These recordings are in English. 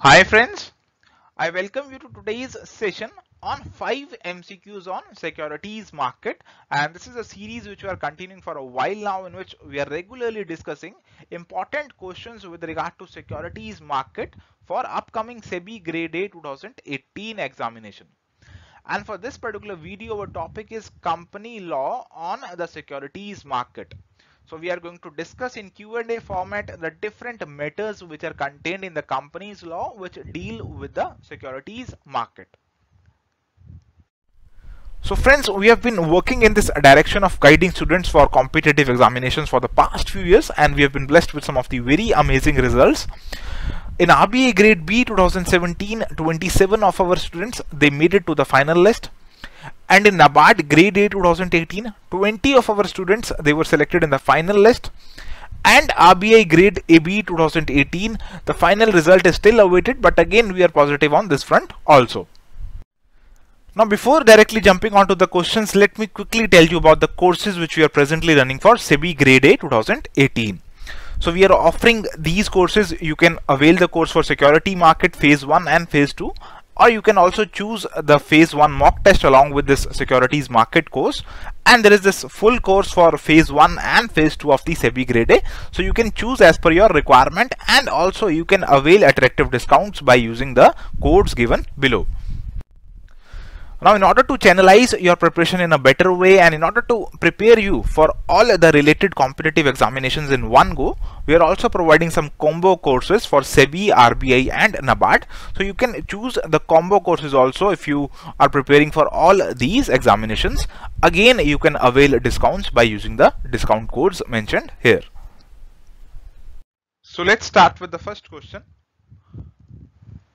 Hi friends, I welcome you to today's session on 5 MCQs on securities market and this is a series which we are continuing for a while now in which we are regularly discussing important questions with regard to securities market for upcoming SEBI grade A 2018 examination. And for this particular video our topic is company law on the securities market. So we are going to discuss in Q&A format the different matters which are contained in the company's law which deal with the securities market. So friends, we have been working in this direction of guiding students for competitive examinations for the past few years and we have been blessed with some of the very amazing results. In RBI grade B 2017, 27 of our students, they made it to the final list and in NABARD grade A 2018 20 of our students they were selected in the final list and RBI grade AB 2018 the final result is still awaited but again we are positive on this front also. Now before directly jumping onto the questions let me quickly tell you about the courses which we are presently running for SEBI grade A 2018. So we are offering these courses you can avail the course for security market phase 1 and phase 2 or you can also choose the phase 1 mock test along with this securities market course. And there is this full course for phase 1 and phase 2 of the SEBI grade A. So you can choose as per your requirement. And also you can avail attractive discounts by using the codes given below. Now in order to channelize your preparation in a better way and in order to prepare you for all the related competitive examinations in one go, we are also providing some combo courses for SEBI, RBI and NABARD. So you can choose the combo courses also if you are preparing for all these examinations. Again, you can avail discounts by using the discount codes mentioned here. So let's start with the first question.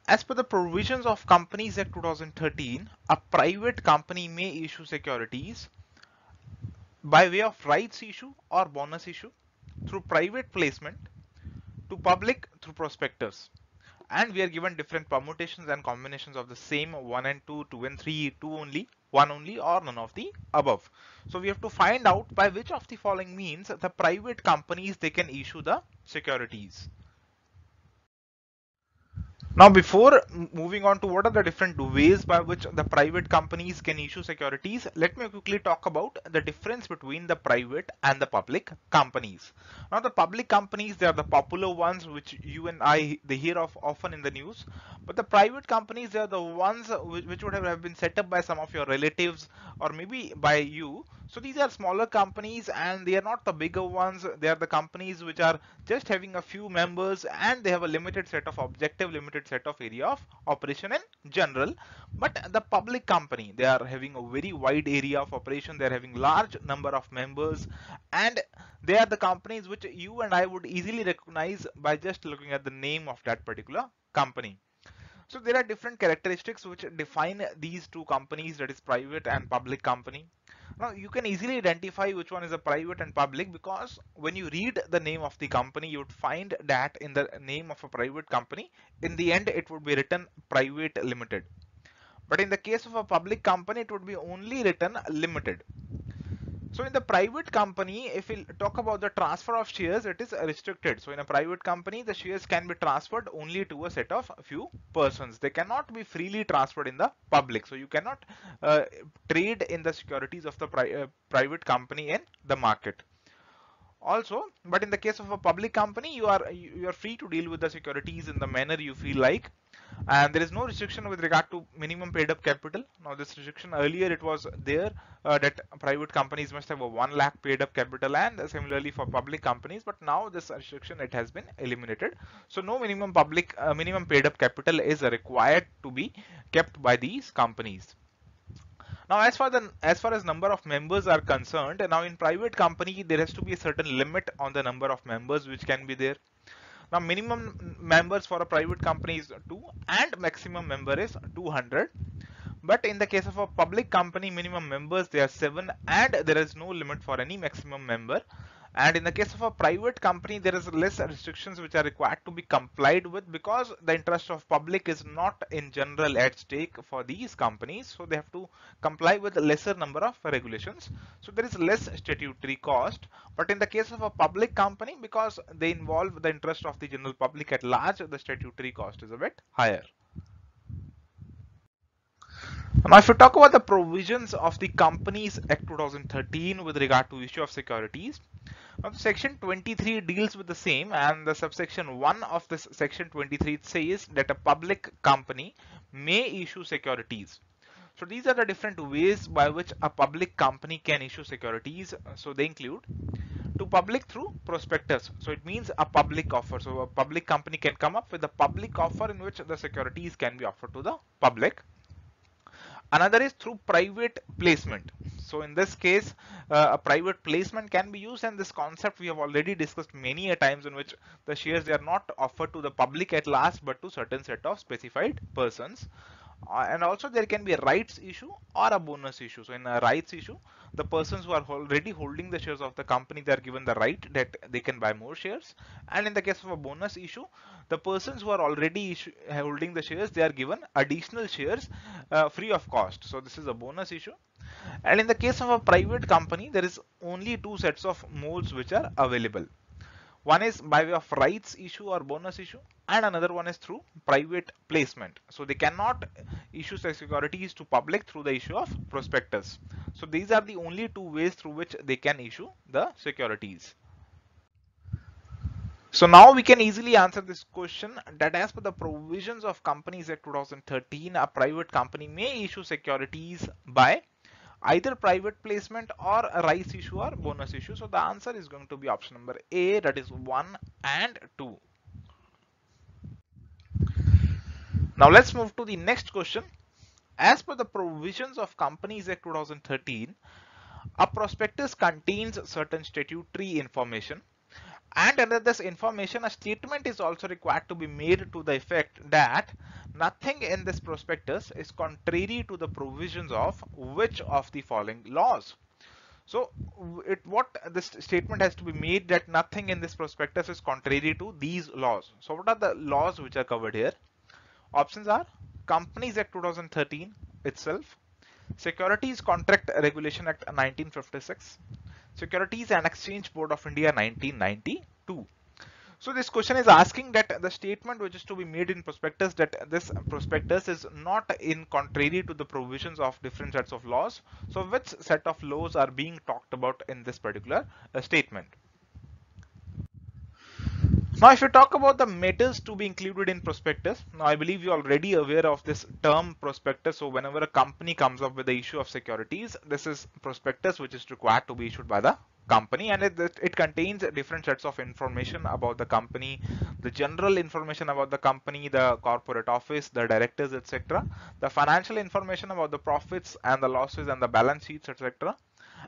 As per the provisions of Companies Act 2013, a private company may issue securities by way of rights issue or bonus issue through private placement to public through prospectus and we are given different permutations and combinations of the same 1 and 2, 2 and 3, 2 only, 1 only or none of the above. So we have to find out by which of the following means the private companies they can issue the securities. Now before moving on to what are the different ways by which the private companies can issue securities, let me quickly talk about the difference between the private and the public companies. Now the public companies, they are the popular ones which you and I they hear of often in the news. But the private companies, they are the ones which would have been set up by some of your relatives or maybe by you. So these are smaller companies and they are not the bigger ones. They are the companies which are just having a few members and they have a limited set of objective, limited set of area of operation in general. But the public company, they are having a very wide area of operation. They are having large number of members and they are the companies which you and I would easily recognize by just looking at the name of that particular company. So there are different characteristics which define these two companies that is private and public company. Now you can easily identify which one is a private and public because when you read the name of the company you would find that in the name of a private company in the end it would be written private limited. But in the case of a public company it would be only written limited. So in the private company, if we talk about the transfer of shares, it is restricted. So in a private company, the shares can be transferred only to a set of few persons. They cannot be freely transferred in the public. So you cannot uh, trade in the securities of the pri uh, private company in the market also but in the case of a public company you are you are free to deal with the securities in the manner you feel like and there is no restriction with regard to minimum paid up capital. Now this restriction earlier it was there uh, that private companies must have a 1 lakh paid up capital and similarly for public companies but now this restriction it has been eliminated. So no minimum public uh, minimum paid up capital is required to be kept by these companies. Now, as far the as far as number of members are concerned, now in private company there has to be a certain limit on the number of members which can be there. Now, minimum members for a private company is 2 and maximum member is 200. But in the case of a public company, minimum members they are 7 and there is no limit for any maximum member. And in the case of a private company there is less restrictions which are required to be complied with because the interest of public is not in general at stake for these companies. So they have to comply with a lesser number of regulations. So there is less statutory cost. But in the case of a public company because they involve the interest of the general public at large the statutory cost is a bit higher. Now, if you talk about the provisions of the Companies Act 2013 with regard to issue of securities, now section 23 deals with the same and the subsection 1 of this section 23 says that a public company may issue securities. So these are the different ways by which a public company can issue securities. So they include to public through prospectus. So it means a public offer. So a public company can come up with a public offer in which the securities can be offered to the public. Another is through private placement. So in this case, uh, a private placement can be used and this concept we have already discussed many a times in which the shares they are not offered to the public at last but to certain set of specified persons. Uh, and also there can be a rights issue or a bonus issue. So in a rights issue, the persons who are already holding the shares of the company, they are given the right that they can buy more shares. And in the case of a bonus issue, the persons who are already issue, holding the shares, they are given additional shares uh, free of cost. So this is a bonus issue. And in the case of a private company, there is only two sets of modes which are available. One is by way of rights issue or bonus issue and another one is through private placement. So they cannot issue securities to public through the issue of prospectus. So these are the only two ways through which they can issue the securities. So now we can easily answer this question that as per the provisions of Companies Act 2013, a private company may issue securities by either private placement or a rights issue or bonus issue. So the answer is going to be option number A that is 1 and 2. Now let's move to the next question. As per the provisions of Companies Act 2013, a prospectus contains certain statutory information and under this information a statement is also required to be made to the effect that nothing in this prospectus is contrary to the provisions of which of the following laws. So it, what this statement has to be made that nothing in this prospectus is contrary to these laws. So what are the laws which are covered here? Options are Companies Act 2013 itself, Securities Contract Regulation Act 1956, Securities and Exchange Board of India 1992. So this question is asking that the statement which is to be made in prospectus that this prospectus is not in contrary to the provisions of different sets of laws. So which set of laws are being talked about in this particular uh, statement? Now, if you talk about the matters to be included in prospectus, now I believe you're already aware of this term prospectus. So whenever a company comes up with the issue of securities, this is prospectus which is required to be issued by the company and it, it contains different sets of information about the company, the general information about the company, the corporate office, the directors, etc. The financial information about the profits and the losses and the balance sheets, etc.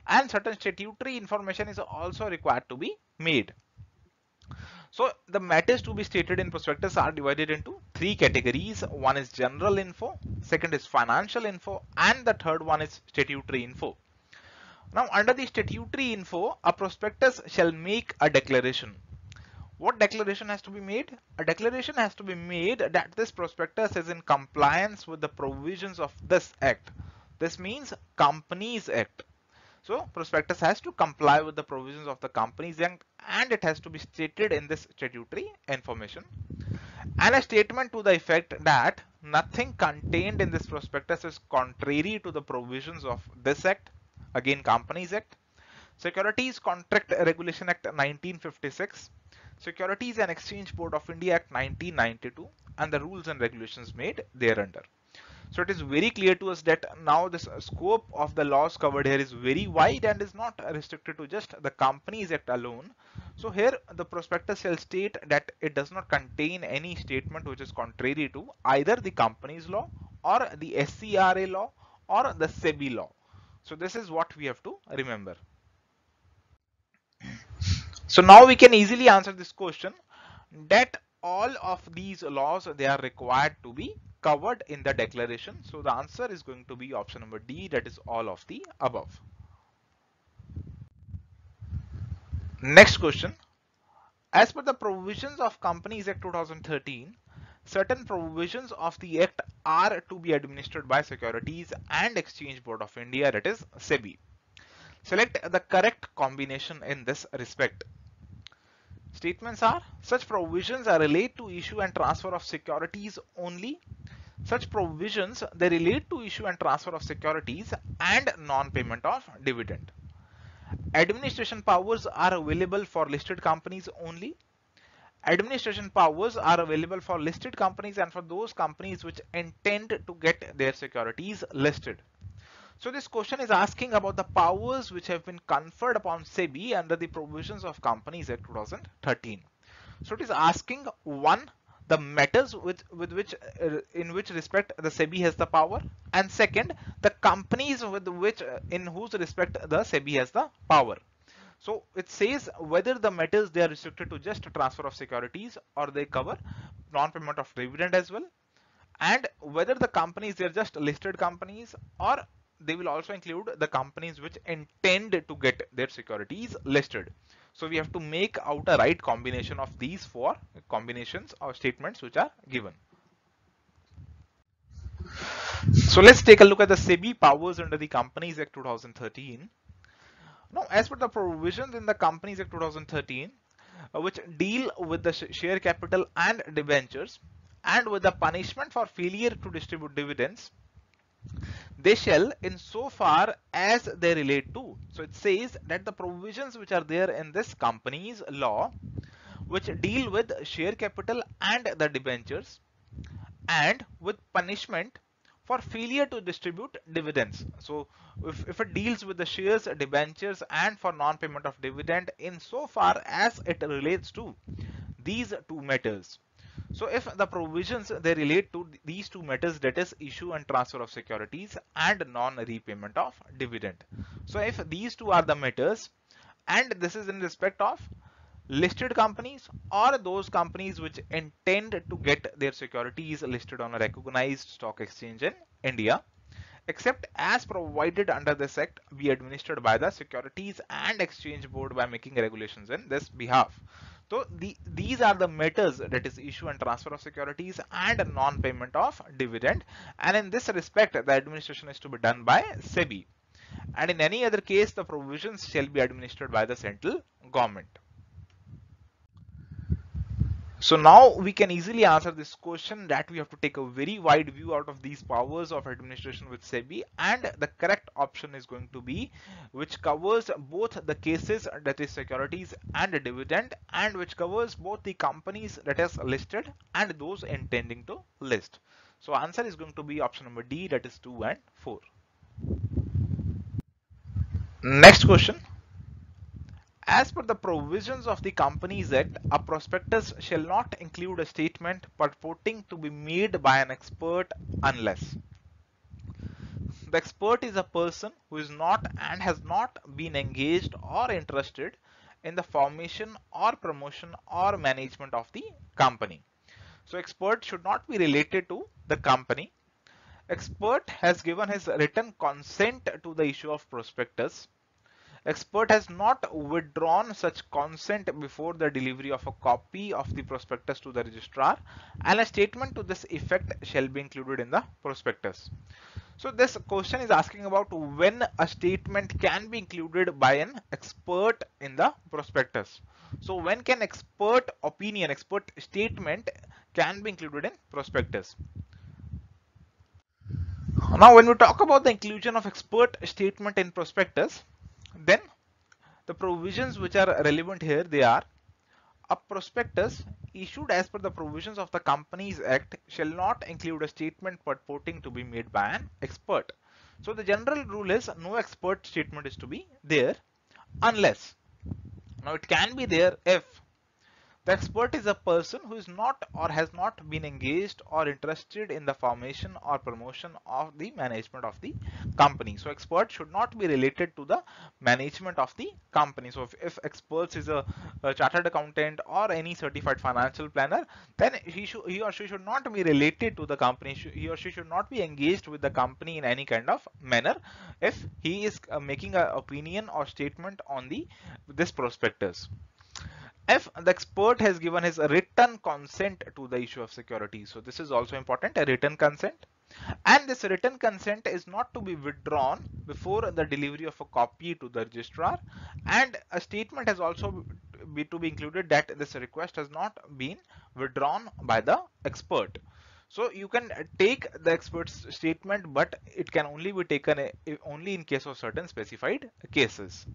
And certain statutory information is also required to be made. So the matters to be stated in prospectus are divided into three categories. One is general info, second is financial info, and the third one is statutory info. Now under the statutory info, a prospectus shall make a declaration. What declaration has to be made? A declaration has to be made that this prospectus is in compliance with the provisions of this act. This means Companies Act. So prospectus has to comply with the provisions of the Companies Act and it has to be stated in this statutory information. And a statement to the effect that nothing contained in this prospectus is contrary to the provisions of this act, again Companies Act, Securities Contract Regulation Act 1956, Securities and Exchange Board of India Act 1992 and the rules and regulations made thereunder. So it is very clear to us that now this scope of the laws covered here is very wide and is not restricted to just the Companies Act alone. So here the prospectus shall state that it does not contain any statement which is contrary to either the company's law or the SCRA law or the SEBI law. So this is what we have to remember. So now we can easily answer this question that all of these laws they are required to be covered in the declaration. So the answer is going to be option number D that is all of the above. Next question. As per the provisions of Companies Act 2013, certain provisions of the Act are to be administered by Securities and Exchange Board of India, that is SEBI. Select the correct combination in this respect. Statements are such provisions are relate to issue and transfer of securities only. Such provisions they relate to issue and transfer of securities and non-payment of dividend. Administration powers are available for listed companies only. Administration powers are available for listed companies and for those companies which intend to get their securities listed. So this question is asking about the powers which have been conferred upon SEBI under the provisions of Companies Act 2013. So it is asking one the matters with, with which uh, in which respect the SEBI has the power and second the companies with which uh, in whose respect the SEBI has the power. So it says whether the matters they are restricted to just transfer of securities or they cover non-payment of dividend as well and whether the companies they are just listed companies or they will also include the companies which intend to get their securities listed. So we have to make out a right combination of these four combinations or statements which are given. So let's take a look at the SEBI powers under the Companies Act 2013. Now, as per the provisions in the Companies Act 2013, uh, which deal with the share capital and debentures and with the punishment for failure to distribute dividends, they shall in so far as they relate to. So it says that the provisions which are there in this company's law which deal with share capital and the debentures and with punishment for failure to distribute dividends. So if, if it deals with the shares, debentures and for non-payment of dividend in so far as it relates to these two matters. So if the provisions they relate to these two matters that is issue and transfer of securities and non-repayment of dividend. So if these two are the matters and this is in respect of listed companies or those companies which intend to get their securities listed on a recognized stock exchange in India except as provided under this act be administered by the Securities and Exchange Board by making regulations in this behalf. So the, these are the matters that is issue and transfer of securities and non-payment of dividend. And in this respect, the administration is to be done by SEBI. And in any other case, the provisions shall be administered by the central government. So now we can easily answer this question that we have to take a very wide view out of these powers of administration with SEBI and the correct option is going to be which covers both the cases that is securities and dividend and which covers both the companies that is listed and those intending to list. So answer is going to be option number D that is 2 and 4. Next question as per the provisions of the Companies Act, a prospectus shall not include a statement purporting to be made by an expert unless the expert is a person who is not and has not been engaged or interested in the formation or promotion or management of the company. So expert should not be related to the company. Expert has given his written consent to the issue of prospectus Expert has not withdrawn such consent before the delivery of a copy of the prospectus to the registrar and a statement to this effect shall be included in the prospectus. So this question is asking about when a statement can be included by an expert in the prospectus. So when can expert opinion, expert statement can be included in prospectus. Now when we talk about the inclusion of expert statement in prospectus, then the provisions which are relevant here they are a prospectus issued as per the provisions of the Companies Act shall not include a statement purporting to be made by an expert. So the general rule is no expert statement is to be there unless now it can be there if The expert is a person who is not or has not been engaged or interested in the formation or promotion of the management of the company. So expert should not be related to the management of the company. So if, if experts is a, a, chartered accountant or any certified financial planner, then he he or she should not be related to the company. He or she should not be engaged with the company in any kind of manner if he is uh, making an opinion or statement on the this prospectus if the expert has given his written consent to the issue of security so this is also important a written consent. And this written consent is not to be withdrawn before the delivery of a copy to the registrar. And a statement has also be to be included that this request has not been withdrawn by the expert. So you can take the expert's statement but it can only be taken eh, only in case of certain specified cases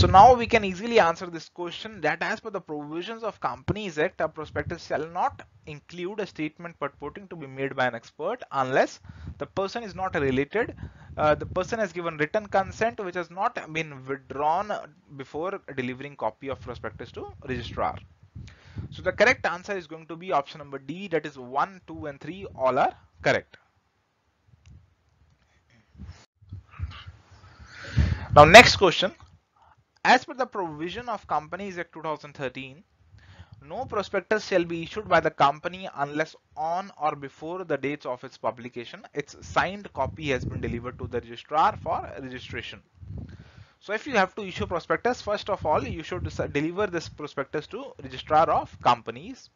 so now we can easily answer this question that as per the provisions of Companies Act, a prospectus shall not include a statement purporting to be made by an expert unless the person is not related. Uh, the person has given written consent which has not been withdrawn before delivering copy of prospectus to registrar. So the correct answer is going to be option number D that is 1, 2 and 3 all are correct. Now next question as per the provision of Companies Act 2013, no prospectus shall be issued by the company unless on or before the dates of its publication, its signed copy has been delivered to the registrar for registration. So if you have to issue prospectus, first of all, you should deliver this prospectus to registrar of companies.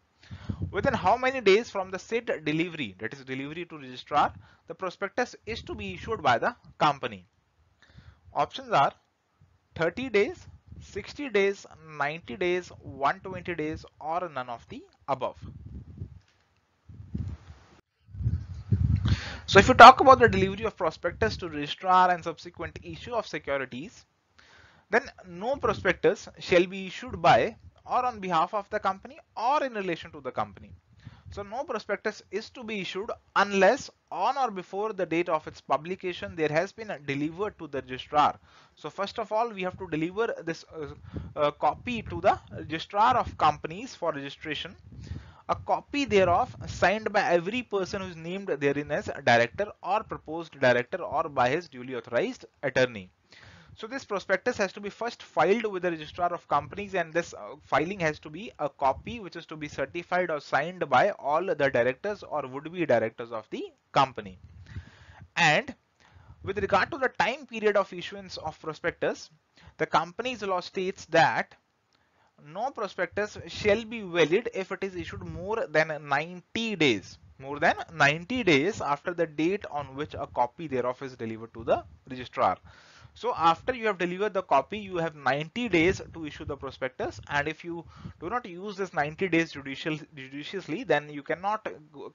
Within how many days from the said delivery, that is delivery to registrar, the prospectus is to be issued by the company. Options are 30 days, 60 days, 90 days, 120 days or none of the above. So if you talk about the delivery of prospectus to registrar and subsequent issue of securities, then no prospectus shall be issued by or on behalf of the company or in relation to the company. So no prospectus is to be issued unless on or before the date of its publication there has been delivered to the registrar. So first of all we have to deliver this uh, uh, copy to the registrar of companies for registration. A copy thereof signed by every person who is named therein as director or proposed director or by his duly authorized attorney. So this prospectus has to be first filed with the registrar of companies and this uh, filing has to be a copy which is to be certified or signed by all the directors or would-be directors of the company. And with regard to the time period of issuance of prospectus, the company's law states that no prospectus shall be valid if it is issued more than 90 days more than 90 days after the date on which a copy thereof is delivered to the registrar. So after you have delivered the copy, you have 90 days to issue the prospectus. And if you do not use this 90 days judicial, judiciously, then you cannot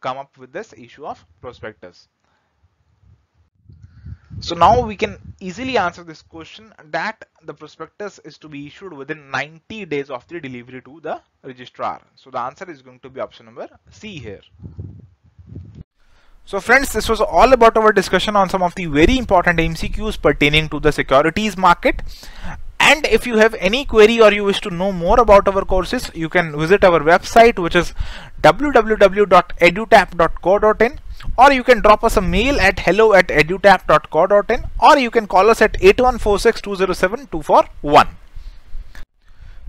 come up with this issue of prospectus. So now we can easily answer this question that the prospectus is to be issued within 90 days of the delivery to the registrar. So the answer is going to be option number C here. So friends, this was all about our discussion on some of the very important MCQs pertaining to the securities market. And if you have any query or you wish to know more about our courses, you can visit our website which is www.edutap.co.in or you can drop us a mail at hello at edutap.co.in or you can call us at 8146207241.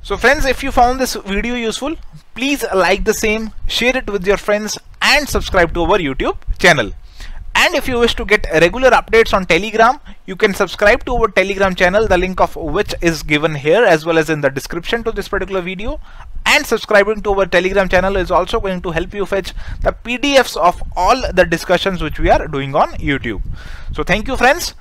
So friends, if you found this video useful, please like the same, share it with your friends and subscribe to our YouTube channel. And if you wish to get regular updates on Telegram, you can subscribe to our Telegram channel, the link of which is given here as well as in the description to this particular video. And subscribing to our Telegram channel is also going to help you fetch the PDFs of all the discussions which we are doing on YouTube. So thank you friends.